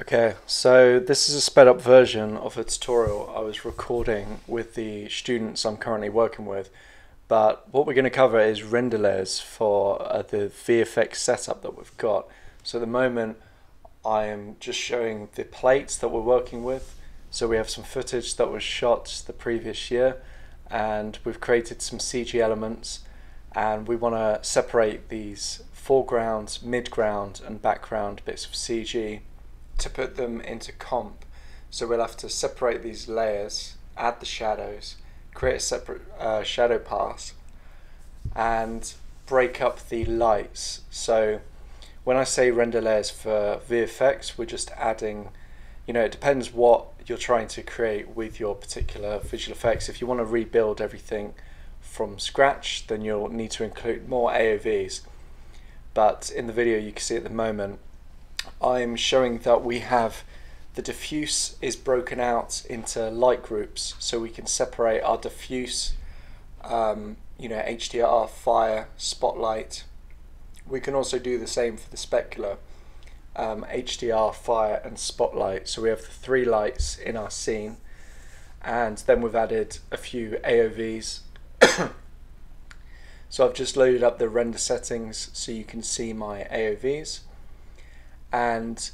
Okay, so this is a sped up version of a tutorial I was recording with the students I'm currently working with. But what we're going to cover is render layers for uh, the VFX setup that we've got. So at the moment I am just showing the plates that we're working with. So we have some footage that was shot the previous year and we've created some CG elements and we want to separate these foreground, midground and background bits of CG to put them into comp. So we'll have to separate these layers, add the shadows, create a separate uh, shadow pass, and break up the lights. So when I say render layers for VFX, we're just adding, you know, it depends what you're trying to create with your particular visual effects. If you want to rebuild everything from scratch, then you'll need to include more AOVs. But in the video you can see at the moment, I'm showing that we have the diffuse is broken out into light groups so we can separate our diffuse um, you know HDR, fire, spotlight. We can also do the same for the specular um, HDR, fire and spotlight. So we have the three lights in our scene and then we've added a few AOVs. so I've just loaded up the render settings so you can see my AOVs and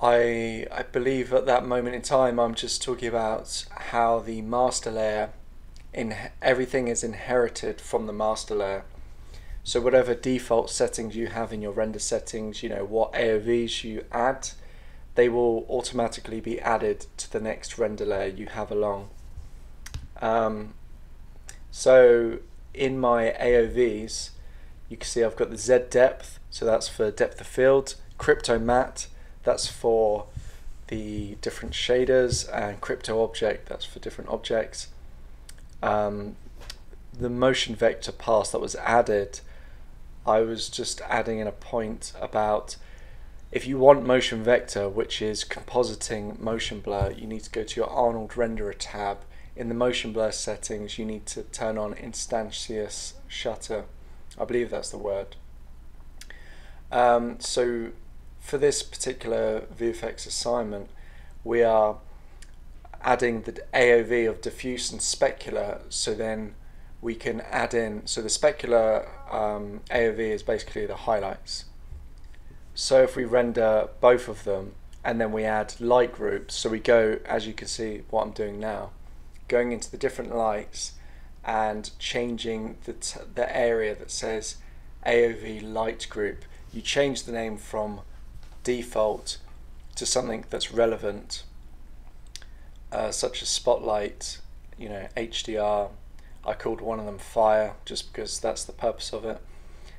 I I believe at that moment in time I'm just talking about how the master layer in everything is inherited from the master layer. So whatever default settings you have in your render settings, you know what AOVs you add, they will automatically be added to the next render layer you have along. Um, so in my AOVs, you can see I've got the Z depth, so that's for depth of field, crypto mat, that's for the different shaders, and crypto object, that's for different objects. Um, the motion vector pass that was added, I was just adding in a point about if you want motion vector, which is compositing motion blur, you need to go to your Arnold renderer tab. In the motion blur settings, you need to turn on instantaneous shutter. I believe that's the word. Um, so for this particular VFX assignment, we are adding the AOV of diffuse and specular, so then we can add in, so the specular um, AOV is basically the highlights. So if we render both of them and then we add light groups, so we go, as you can see what I'm doing now, going into the different lights and changing the, the area that says AOV light group. You change the name from default to something that's relevant, uh, such as Spotlight, you know, HDR. I called one of them Fire just because that's the purpose of it.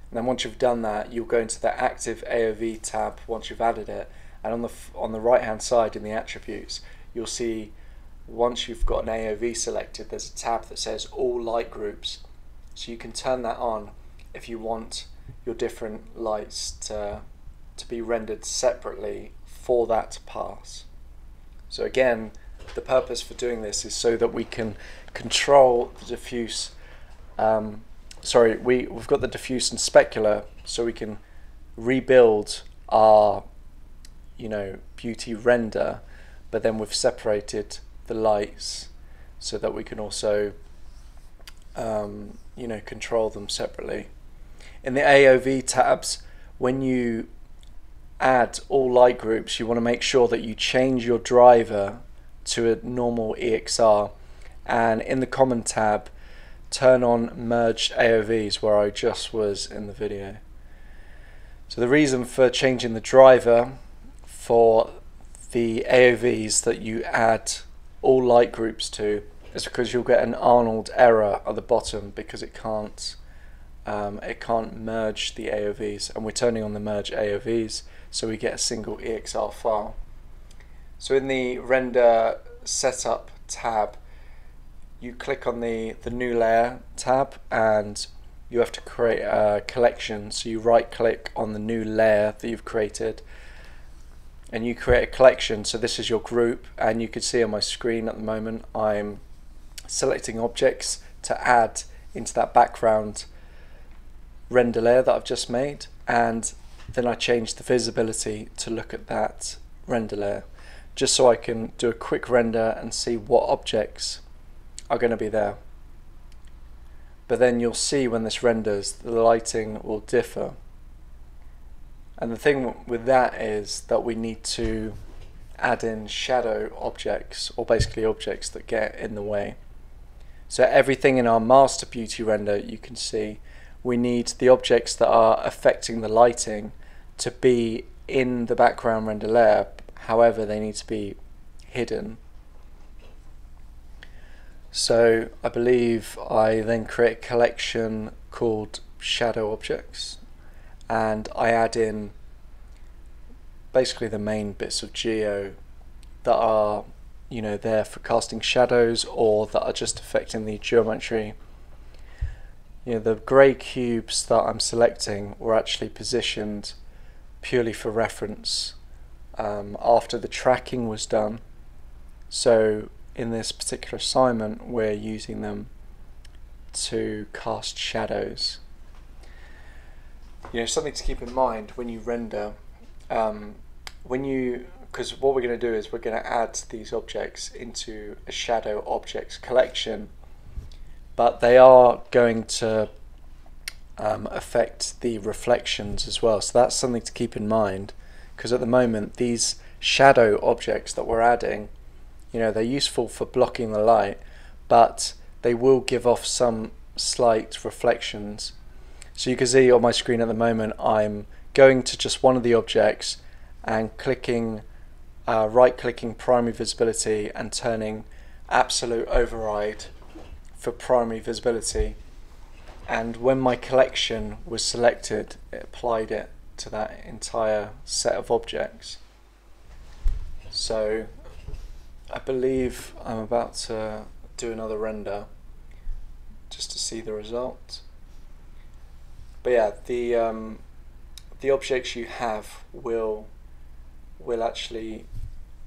And then once you've done that, you'll go into the Active AOV tab once you've added it, and on the on the right hand side in the attributes, you'll see once you've got an AOV selected, there's a tab that says all light groups. So you can turn that on if you want your different lights to, to be rendered separately for that pass. So again, the purpose for doing this is so that we can control the diffuse, um, sorry, we, we've got the diffuse and specular, so we can rebuild our, you know, beauty render, but then we've separated the lights so that we can also um, you know control them separately. In the AOV tabs, when you add all light groups, you want to make sure that you change your driver to a normal EXR and in the common tab turn on merge AOVs where I just was in the video. So the reason for changing the driver for the AOVs that you add all light groups to is because you'll get an Arnold error at the bottom because it can't um, it can't merge the AOVs and we're turning on the merge AOVs so we get a single EXR file. So in the render setup tab you click on the, the new layer tab and you have to create a collection. So you right click on the new layer that you've created and you create a collection so this is your group and you can see on my screen at the moment I'm selecting objects to add into that background render layer that I've just made and then I change the visibility to look at that render layer just so I can do a quick render and see what objects are going to be there. But then you'll see when this renders the lighting will differ. And the thing with that is that we need to add in shadow objects or basically objects that get in the way. So everything in our master beauty render you can see we need the objects that are affecting the lighting to be in the background render layer however they need to be hidden so I believe I then create a collection called shadow objects and I add in basically the main bits of geo that are you know there for casting shadows or that are just affecting the geometry you know the grey cubes that I'm selecting were actually positioned purely for reference um, after the tracking was done so in this particular assignment we're using them to cast shadows. You know, something to keep in mind when you render, um, when you, because what we're going to do is we're going to add these objects into a shadow objects collection, but they are going to um, affect the reflections as well. So that's something to keep in mind, because at the moment these shadow objects that we're adding you know they're useful for blocking the light but they will give off some slight reflections so you can see on my screen at the moment I'm going to just one of the objects and clicking uh, right clicking primary visibility and turning absolute override for primary visibility and when my collection was selected it applied it to that entire set of objects so I believe I'm about to do another render just to see the result. But yeah, the um, the objects you have will will actually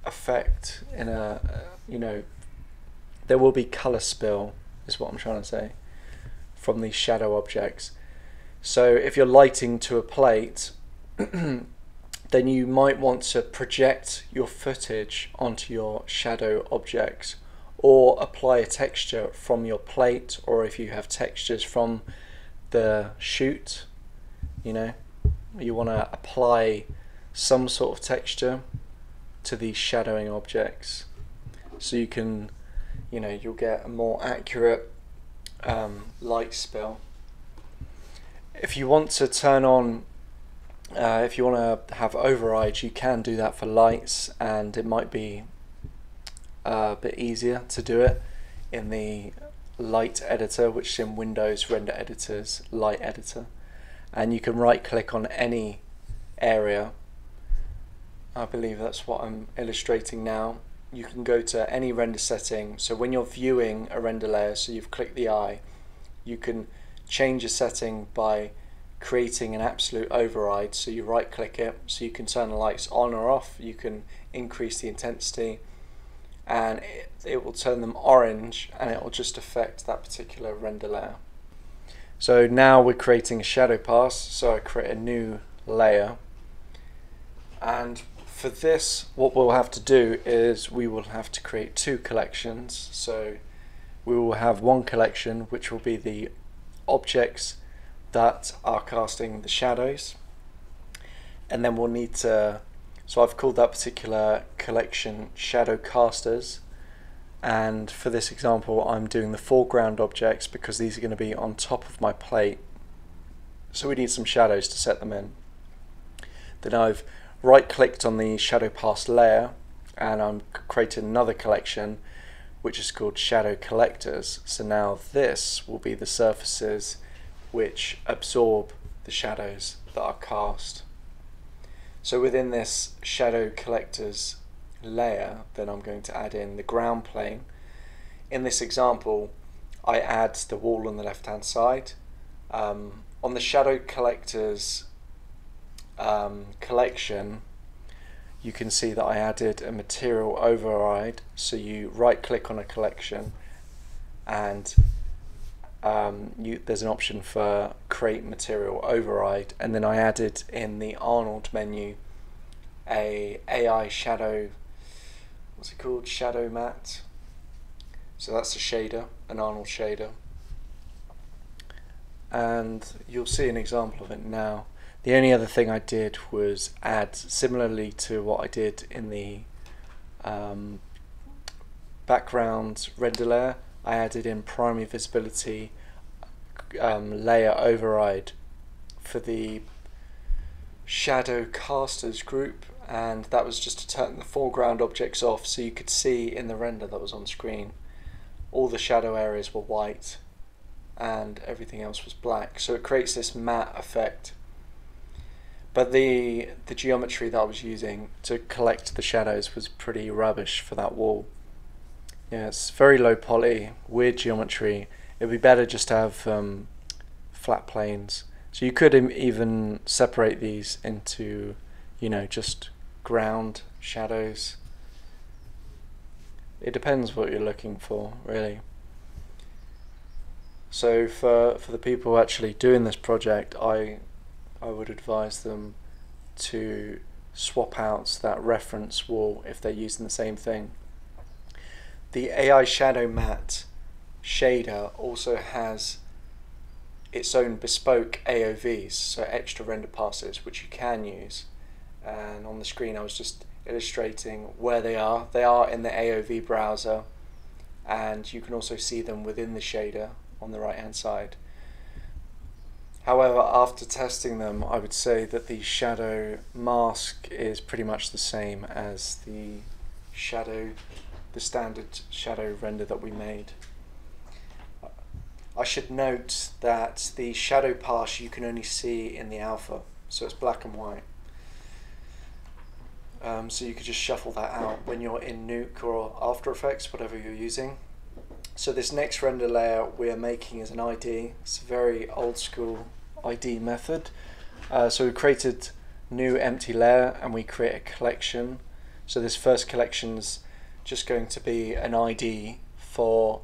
affect in a uh, you know there will be color spill is what I'm trying to say from these shadow objects. So if you're lighting to a plate then you might want to project your footage onto your shadow objects or apply a texture from your plate or if you have textures from the shoot you know? You want to apply some sort of texture to these shadowing objects. So you can you know you'll get a more accurate um, light spill if you want to turn on uh, if you want to have overrides, you can do that for lights, and it might be uh, a bit easier to do it in the light editor, which is in Windows Render Editor's light editor. And you can right click on any area. I believe that's what I'm illustrating now. You can go to any render setting. So when you're viewing a render layer, so you've clicked the eye, you can change a setting by creating an absolute override. So you right click it, so you can turn the lights on or off, you can increase the intensity, and it, it will turn them orange and it will just affect that particular render layer. So now we're creating a shadow pass, so I create a new layer. And for this, what we'll have to do is we will have to create two collections. So we will have one collection, which will be the objects that are casting the shadows and then we'll need to so I've called that particular collection shadow casters. And for this example I'm doing the foreground objects because these are going to be on top of my plate. So we need some shadows to set them in. Then I've right clicked on the shadow pass layer and I'm creating another collection which is called shadow collectors. So now this will be the surfaces which absorb the shadows that are cast. So within this shadow collectors layer, then I'm going to add in the ground plane. In this example, I add the wall on the left hand side. Um, on the shadow collectors um, collection, you can see that I added a material override. So you right click on a collection and um, you, there's an option for create material override, and then I added in the Arnold menu a AI shadow. What's it called? Shadow Matte So that's a shader, an Arnold shader, and you'll see an example of it now. The only other thing I did was add, similarly to what I did in the um, background render layer, I added in primary visibility um, layer override for the shadow casters group and that was just to turn the foreground objects off so you could see in the render that was on screen. All the shadow areas were white and everything else was black. So it creates this matte effect. But the the geometry that I was using to collect the shadows was pretty rubbish for that wall yeah, it's very low poly, weird geometry. It'd be better just to have um, flat planes. So you could even separate these into, you know, just ground shadows. It depends what you're looking for, really. So for for the people actually doing this project, I I would advise them to swap out that reference wall if they're using the same thing. The AI Shadow Matte shader also has its own bespoke AOVs, so extra render passes, which you can use. And on the screen I was just illustrating where they are. They are in the AOV browser and you can also see them within the shader on the right hand side. However, after testing them, I would say that the shadow mask is pretty much the same as the shadow the standard shadow render that we made. I should note that the shadow pass you can only see in the alpha, so it's black and white. Um, so you could just shuffle that out when you're in Nuke or After Effects, whatever you're using. So this next render layer we're making is an ID. It's a very old school ID method. Uh, so we created new empty layer and we create a collection. So this first collection's just going to be an ID for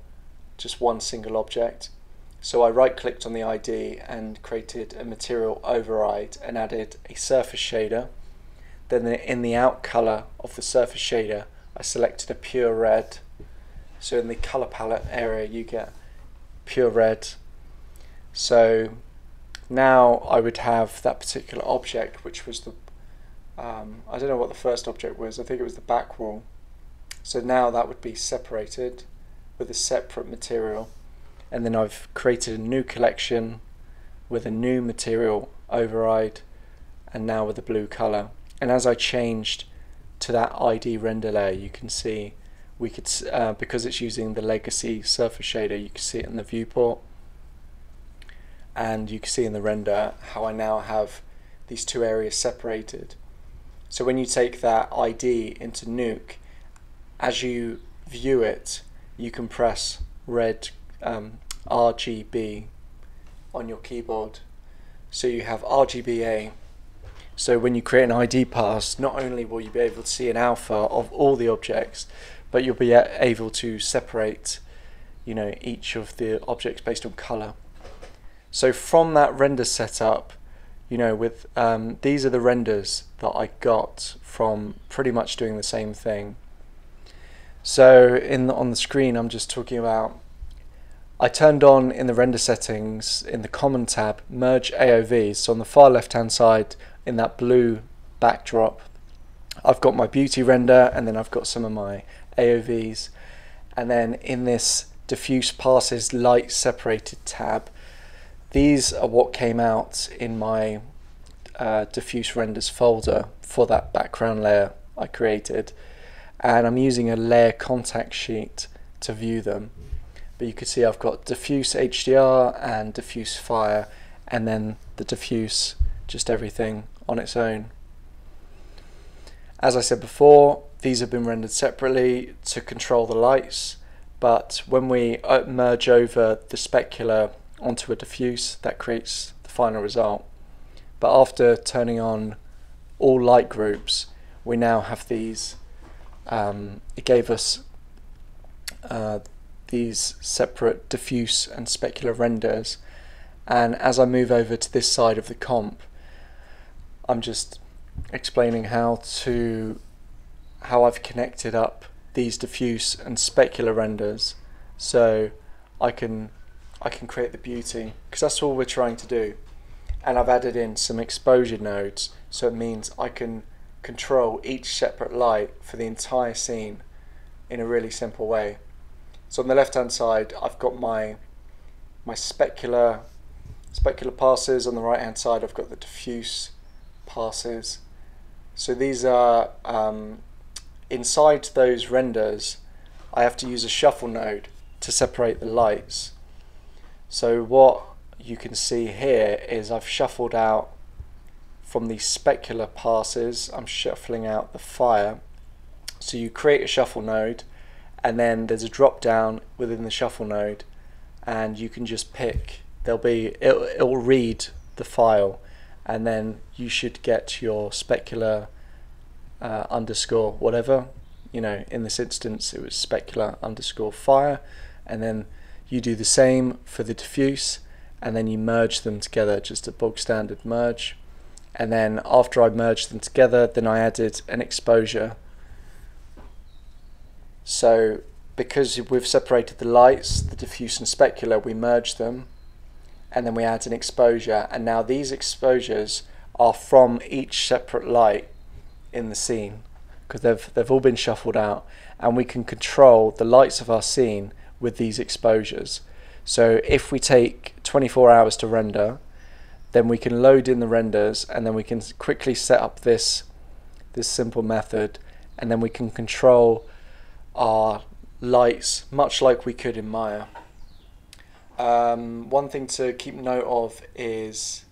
just one single object. So I right clicked on the ID and created a material override and added a surface shader. Then in the out color of the surface shader, I selected a pure red. So in the color palette area, you get pure red. So now I would have that particular object, which was the, um, I don't know what the first object was, I think it was the back wall. So now that would be separated with a separate material. And then I've created a new collection with a new material override and now with a blue color. And as I changed to that ID render layer you can see we could uh, because it's using the legacy surface shader you can see it in the viewport. And you can see in the render how I now have these two areas separated. So when you take that ID into Nuke as you view it, you can press red um, RGB on your keyboard. So you have RGBA. So when you create an ID pass, not only will you be able to see an alpha of all the objects, but you'll be able to separate, you know, each of the objects based on color. So from that render setup, you know, with um, these are the renders that I got from pretty much doing the same thing. So in the, on the screen, I'm just talking about. I turned on in the render settings in the common tab merge AOVs. So on the far left hand side in that blue backdrop, I've got my beauty render and then I've got some of my AOVs. And then in this diffuse passes light separated tab, these are what came out in my uh, diffuse renders folder for that background layer I created and I'm using a layer contact sheet to view them but you can see I've got diffuse HDR and diffuse fire and then the diffuse just everything on its own. As I said before these have been rendered separately to control the lights but when we uh, merge over the specular onto a diffuse that creates the final result but after turning on all light groups we now have these um, it gave us uh, these separate diffuse and specular renders. And as I move over to this side of the comp I'm just explaining how to how I've connected up these diffuse and specular renders. So I can I can create the beauty because that's all we're trying to do. And I've added in some exposure nodes so it means I can control each separate light for the entire scene in a really simple way. So on the left hand side I've got my my specular specular passes. On the right hand side I've got the diffuse passes. So these are um, inside those renders I have to use a shuffle node to separate the lights. So what you can see here is I've shuffled out from the specular passes I'm shuffling out the fire. So you create a shuffle node and then there's a drop down within the shuffle node and you can just pick there'll be it'll, it'll read the file and then you should get your specular uh, underscore whatever. You know in this instance it was specular underscore fire and then you do the same for the diffuse and then you merge them together just a bog standard merge and then after I merged them together then I added an exposure so because we've separated the lights the diffuse and specular we merge them and then we add an exposure and now these exposures are from each separate light in the scene because they've, they've all been shuffled out and we can control the lights of our scene with these exposures. So if we take 24 hours to render, then we can load in the renders and then we can quickly set up this, this simple method and then we can control our lights much like we could in Maya. Um, one thing to keep note of is,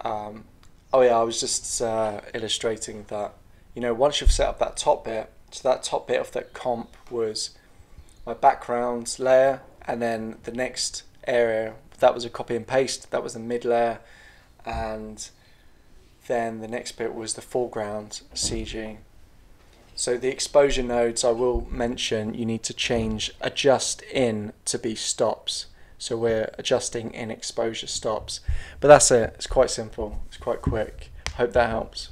um, oh yeah, I was just uh, illustrating that, you know, once you've set up that top bit, so that top bit of that comp was my background layer, and then the next area, that was a copy and paste, that was the mid layer, and then the next bit was the foreground CG. So the exposure nodes I will mention you need to change adjust in to be stops. So we're adjusting in exposure stops. But that's it, it's quite simple, it's quite quick. Hope that helps.